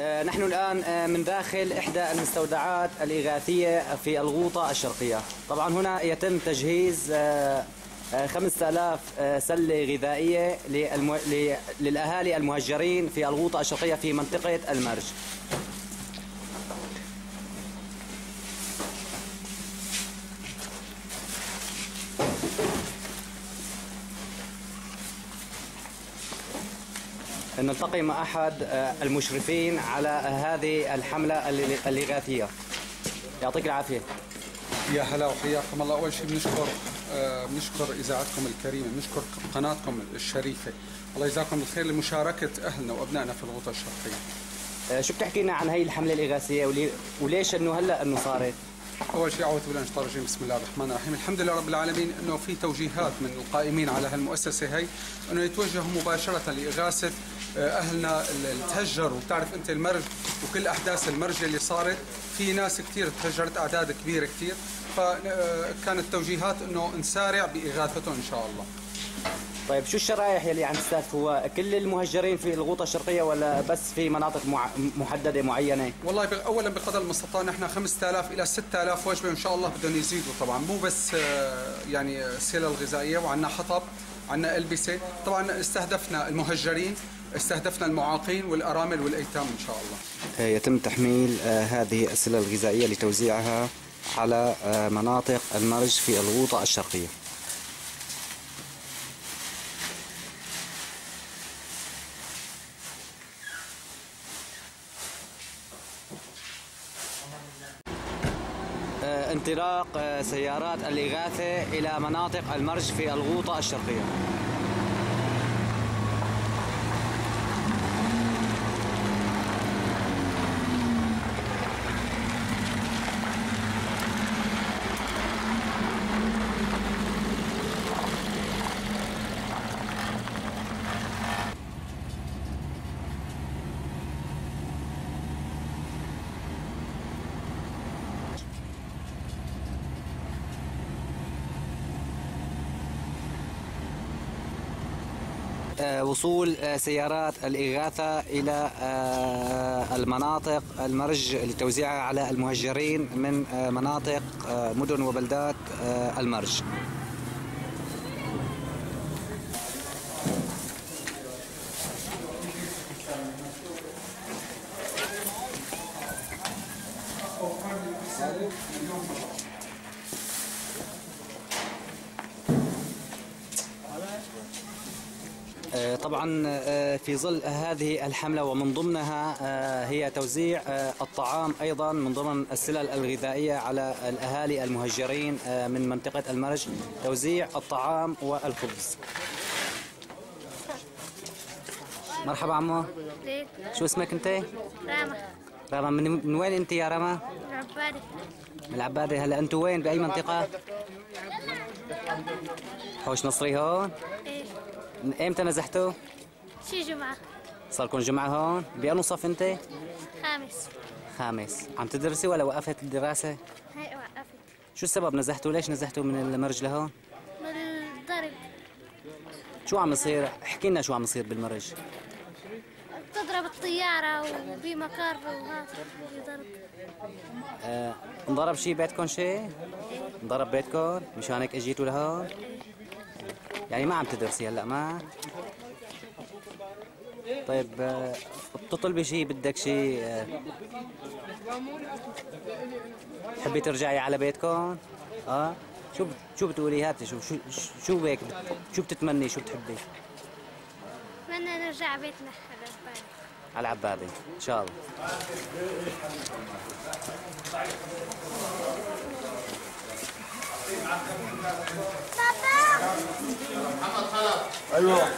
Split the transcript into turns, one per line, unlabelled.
آه، نحن الآن آه، من داخل إحدى المستودعات الإغاثية في الغوطة الشرقية. طبعا هنا يتم تجهيز آه، آه، 5000 آه، سلة غذائية للأهالي المهجرين في الغوطة الشرقية في منطقة المرج. نلتقي مع أحد آه، المشرفين على هذه الحملة ال- الإغاثية يعطيك العافية.
يا هلا وحياكم الله. أول شيء بنشكر آه، بنشكر إذاعتكم الكريمة بنشكر قناتكم الشريفة. الله يجزاكم الخير لمشاركة أهلنا وأبنائنا في الغوطة الشرقية.
آه، شو بتحكي لنا عن هي الحملة الإغاثية؟ ولي- وليش إنه هلأ إنه صارت؟
أول شيء أعوذ بالله من الشيطان الرجيم. بسم الله الرحمن الرحيم. الحمد لله رب العالمين إنه في توجيهات من القائمين على هالمؤسسة هي إنه يتوجهوا مباشرة لإغاثة آه، أهلنا اللي تهجروا. بتعرف أنت المرج وكل أحداث المرج اللي صارت في ناس كثير تهجرت أعداد كبيرة كثير فكانت توجيهات إنه نسارع باغاثتهم إن شاء الله.
طيب شو الشرائح يلي عم تستهدف هو كل المهجرين في الغوطة الشرقية ولا بس في مناطق مع... محددة معينة؟
والله ب- اولا بقدر المستطاع نحن 5000 إلى 6000 وجبة إن شاء الله بدهم يزيدوا طبعا. مو بس آه، يعني سلل غذائيه وعندنا حطب عندنا إلبسة. طبعا استهدفنا المهجرين استهدفنا المعاقين والأرامل والأيتام إن شاء الله.
يتم تحميل آه، هذه السلة الغذائية لتوزيعها على آه، مناطق المرج في الغوطة الشرقية. انطلاق آه، سيارات الإغاثة إلى مناطق المرج في الغوطة الشرقية. وصول آه، سيارات الإغاثة إلى آه، المناطق المرج لتوزيعها على المهجرين من آه، مناطق آه، مدن وبلدات آه، المرج. آه، طبعا آه، في ظل هذه الحملة ومن ضمنها آه، هي توزيع آه، الطعام أيضا من ضمن السلل الغذائية على الأهالي المهجرين آه، من منطقة المرج توزيع الطعام والخبز مرحبا عمو؟ شو اسمك أنت؟
رامة
رما من, من وين أنت يا رما؟
عبادي
من العبادة هلا أنتوا وين بأي منطقة؟ حوش نصري هون؟ من ايمتى نزحتوا؟
شي جمعة
صار لكم جمعة هون؟ بأنو صف أنت؟
خامس
خامس عم تدرسي ولا وقفت الدراسة؟
هاي وقفت
شو السبب نزحتوا ليش نزحتوا من المرج لهون؟
من الضرب
شو عم يصير؟ احكي لنا شو عم يصير بالمرج
بتضرب الطيارة وفي مقاربة وهذا في ضرب
آه، انضرب شي بيتكم شيء؟ انضرب بيتكم؟ مشان هيك اجيتوا لهون؟ يعني ما عم تدرسي هلأ ما طيب آه، بتطلبي شيء بدك شيء تحبي آه، ترجعي على بيتكم؟ آه؟ شو شو بتقولي؟ هاتي شو شو شو هيك شو بتتمني؟ شو بتحبي؟
بتمنى نرجع على بيتنا.
على العبادي إن شاء الله. بابا! أيوه.